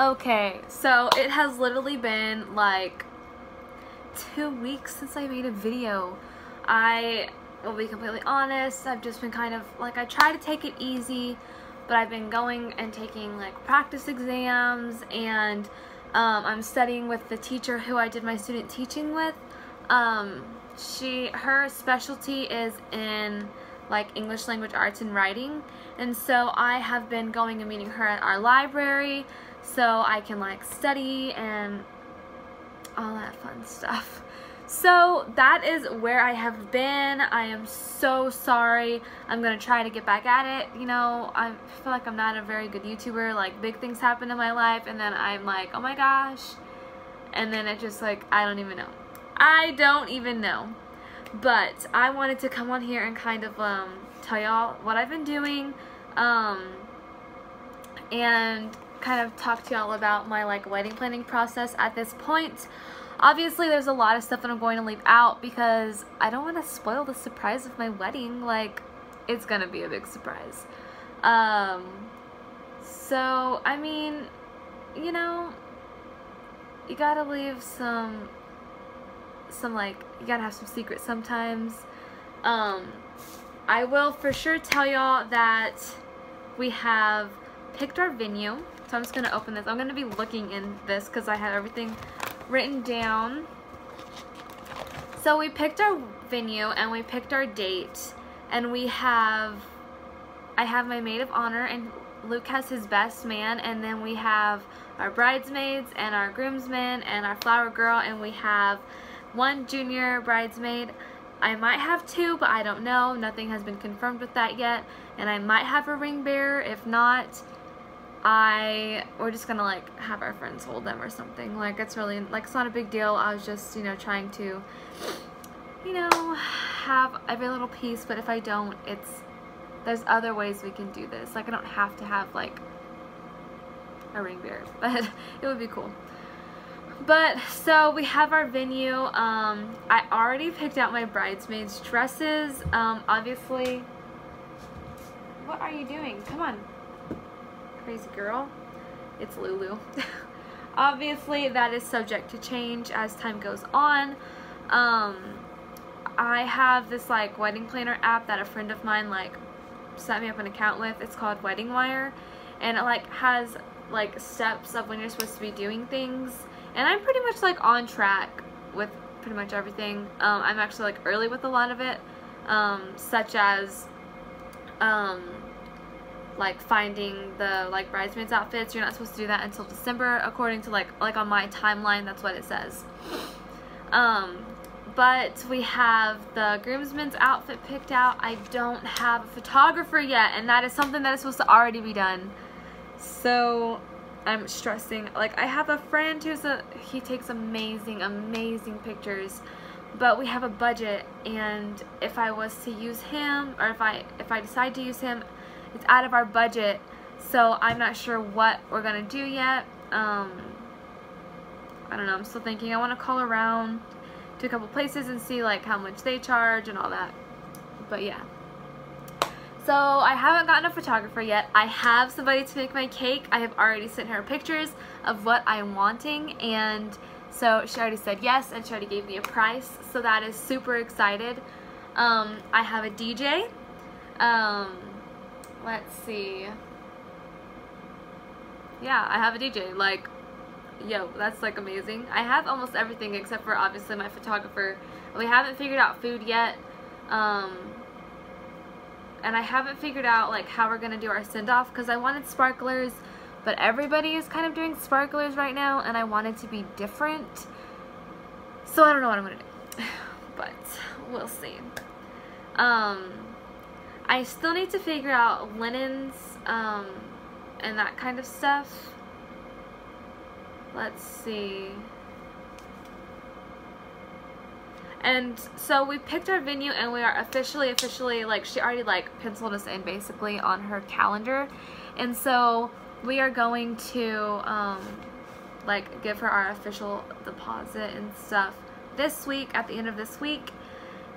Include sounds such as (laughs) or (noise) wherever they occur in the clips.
Okay, so it has literally been like two weeks since I made a video. I will be completely honest, I've just been kind of like I try to take it easy, but I've been going and taking like practice exams and um, I'm studying with the teacher who I did my student teaching with. Um, she her specialty is in like English language arts and writing and so I have been going and meeting her at our library so I can like study and all that fun stuff. So that is where I have been. I am so sorry. I'm going to try to get back at it. You know, I feel like I'm not a very good YouTuber. Like big things happen in my life and then I'm like, oh my gosh. And then it just like, I don't even know. I don't even know. But I wanted to come on here and kind of um, tell y'all what I've been doing. Um, and kind of talk to y'all about my like wedding planning process at this point. Obviously, there's a lot of stuff that I'm going to leave out because I don't want to spoil the surprise of my wedding. Like, it's going to be a big surprise. Um, so, I mean, you know, you gotta leave some, some like, you gotta have some secrets sometimes. Um, I will for sure tell y'all that we have picked our venue. So I'm just going to open this. I'm going to be looking in this because I have everything written down. So we picked our venue and we picked our date and we have, I have my maid of honor and Luke has his best man and then we have our bridesmaids and our groomsmen and our flower girl and we have one junior bridesmaid. I might have two, but I don't know. Nothing has been confirmed with that yet. And I might have a ring bearer. If not, I we're just gonna like have our friends hold them or something. Like it's really like it's not a big deal. I was just you know trying to you know have every little piece but if I don't it's there's other ways we can do this. Like I don't have to have like a ring bearer (laughs) but it would be cool. But so we have our venue. Um, I already picked out my bridesmaids dresses. Um, obviously what are you doing? Come on crazy girl. It's Lulu. (laughs) Obviously, that is subject to change as time goes on. Um, I have this like wedding planner app that a friend of mine like set me up an account with. It's called Wedding Wire, and it like has like steps of when you're supposed to be doing things. And I'm pretty much like on track with pretty much everything. Um, I'm actually like early with a lot of it, um, such as um, like finding the like bridesmaids outfits. You're not supposed to do that until December according to like like on my timeline that's what it says. Um but we have the groomsmen's outfit picked out. I don't have a photographer yet and that is something that is supposed to already be done. So I'm stressing. Like I have a friend who's a he takes amazing amazing pictures but we have a budget and if I was to use him or if I if I decide to use him it's out of our budget, so I'm not sure what we're going to do yet. Um, I don't know, I'm still thinking. I want to call around to a couple places and see like how much they charge and all that. But yeah. So I haven't gotten a photographer yet. I have somebody to make my cake. I have already sent her pictures of what I'm wanting and so she already said yes and she already gave me a price. So that is super excited. Um, I have a DJ. Um, let's see. Yeah, I have a DJ. Like, yo, that's like amazing. I have almost everything except for obviously my photographer. We haven't figured out food yet. Um, and I haven't figured out like how we're going to do our send-off because I wanted sparklers, but everybody is kind of doing sparklers right now and I wanted to be different. So I don't know what I'm going to do. (sighs) but we'll see. Um, I still need to figure out linens um, and that kind of stuff. Let's see. And so we picked our venue and we are officially, officially, like she already like penciled us in basically on her calendar. And so we are going to um, like give her our official deposit and stuff this week, at the end of this week.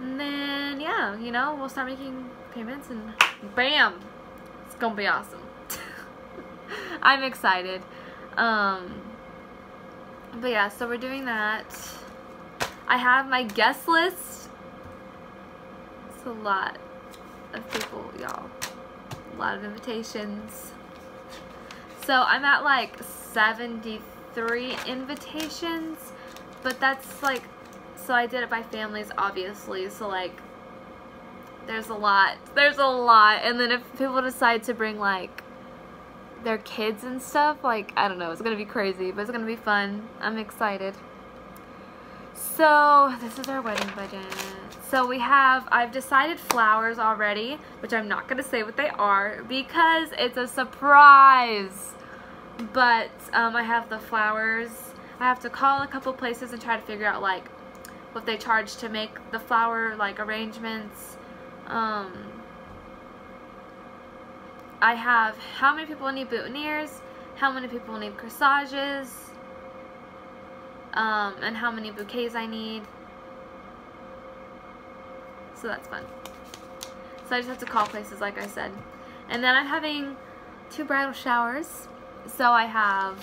And then, yeah, you know, we'll start making payments and bam! It's gonna be awesome. (laughs) I'm excited. Um, but yeah, so we're doing that. I have my guest list. It's a lot of people, y'all. A lot of invitations. So I'm at like 73 invitations, but that's like, so I did it by families, obviously. So like, there's a lot. There's a lot. And then if people decide to bring like their kids and stuff, like, I don't know, it's gonna be crazy, but it's gonna be fun. I'm excited. So, this is our wedding budget. So we have, I've decided flowers already, which I'm not going to say what they are because it's a surprise. But um, I have the flowers. I have to call a couple places and try to figure out like what they charge to make the flower like arrangements. Um, I have how many people need boutonnieres, how many people need corsages, um, and how many bouquets I need. So that's fun. So I just have to call places like I said. And then I'm having two bridal showers. So I have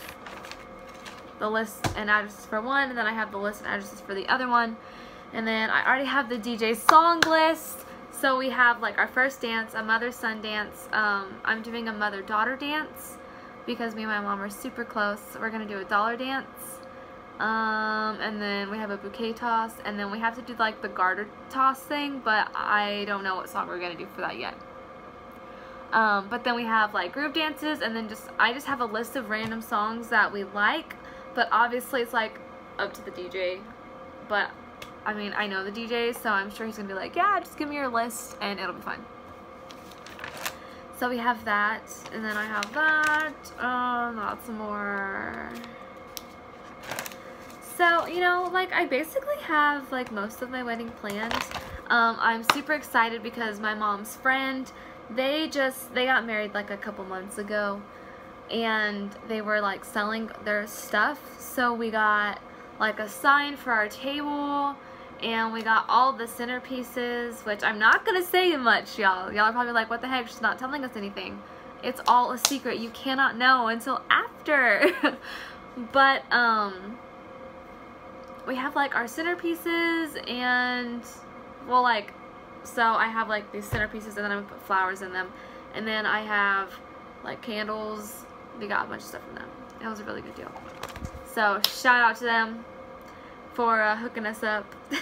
the list and addresses for one, and then I have the list and addresses for the other one. And then I already have the DJ song list. So we have like our first dance, a mother-son dance. Um, I'm doing a mother-daughter dance because me and my mom are super close. So we're going to do a dollar dance. Um, and then we have a bouquet toss, and then we have to do like the garter toss thing, but I don't know what song we're going to do for that yet. Um, but then we have like group dances, and then just, I just have a list of random songs that we like, but obviously it's like up to the DJ, but I mean, I know the DJ, so I'm sure he's to be like, yeah, just give me your list, and it'll be fine. So we have that, and then I have that, um, lots more. So, you know, like, I basically have, like, most of my wedding planned. Um, I'm super excited because my mom's friend, they just, they got married, like, a couple months ago. And they were, like, selling their stuff. So we got, like, a sign for our table. And we got all the centerpieces, which I'm not to say much, y'all. Y'all are probably like, what the heck? She's not telling us anything. It's all a secret. You cannot know until after. (laughs) but, um we have like our centerpieces and well like so I have like these centerpieces and then I'm gonna put flowers in them and then I have like candles we got a bunch of stuff from them. It was a really good deal. So shout out to them for uh, hooking us up. (laughs)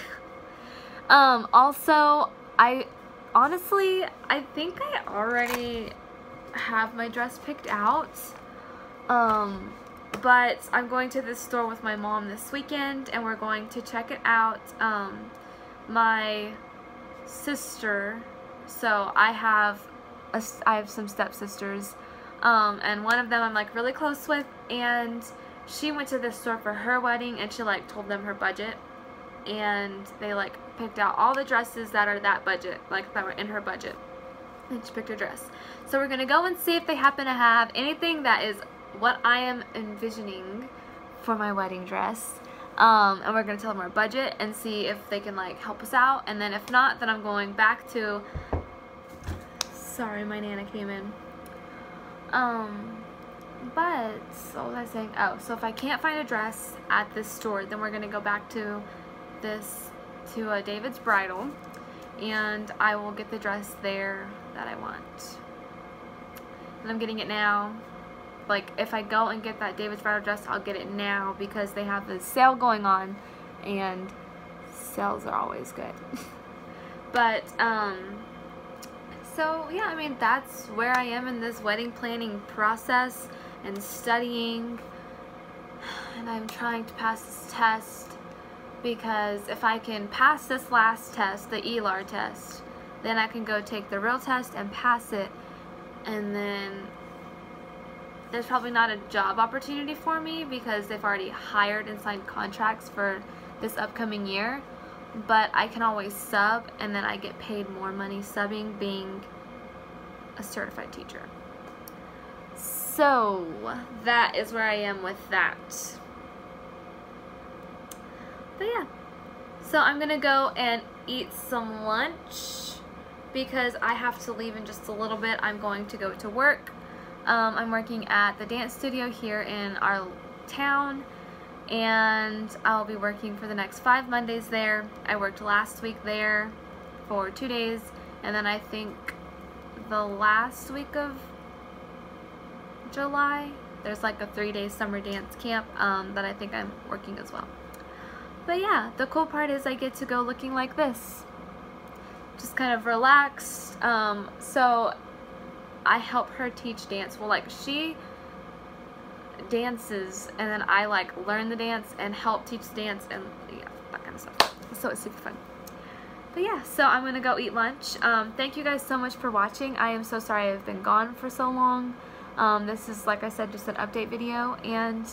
Um also I honestly I think I already have my dress picked out. Um but I'm going to this store with my mom this weekend and we're going to check it out. Um, my sister, so I have a, I have some stepsisters um, and one of them I'm like really close with and she went to this store for her wedding and she like told them her budget and they like picked out all the dresses that are that budget, like that were in her budget. And she picked her dress. So we're to go and see if they happen to have anything that is what I am envisioning for my wedding dress. Um, and we're to tell them our budget and see if they can like help us out. And then if not, then I'm going back to, sorry, my Nana came in. Um, but, what was I saying? Oh, so if I can't find a dress at this store, then we're going to go back to this, to uh, David's Bridal. And I will get the dress there that I want. And I'm getting it now like if I go and get that David's bridal dress I'll get it now because they have the sale going on and sales are always good (laughs) but um so yeah I mean that's where I am in this wedding planning process and studying. And I'm trying to pass this test because if I can pass this last test the ELAR test then I can go take the real test and pass it. And then there's probably not a job opportunity for me because they've already hired and signed contracts for this upcoming year but I can always sub and then I get paid more money subbing being a certified teacher. So that is where I am with that. But yeah, so I'm gonna go and eat some lunch because I have to leave in just a little bit. I'm going to go to work Um, I'm working at the dance studio here in our town and I'll be working for the next five Mondays there. I worked last week there for two days and then I think the last week of July there's like a three-day summer dance camp um, that I think I'm working as well. But yeah, the cool part is I get to go looking like this. Just kind of relaxed. Um, so I help her teach dance. Well, like she dances and then I like learn the dance and help teach dance and yeah, that kind of stuff. So it's super fun. But yeah, so I'm gonna go eat lunch. Um, thank you guys so much for watching. I am so sorry I've been gone for so long. Um, this is, like I said, just an update video and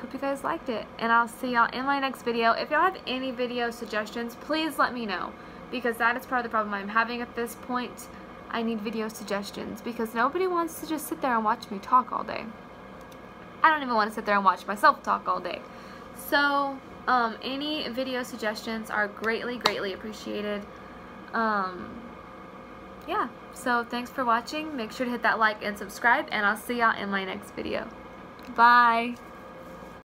hope you guys liked it. And I'll see y'all in my next video. If y'all have any video suggestions, please let me know because that is part of the problem I'm having at this point. I need video suggestions because nobody wants to just sit there and watch me talk all day. I don't even want to sit there and watch myself talk all day. So, um, any video suggestions are greatly, greatly appreciated. Um, yeah, so thanks for watching. Make sure to hit that like and subscribe, and I'll see y'all in my next video. Bye!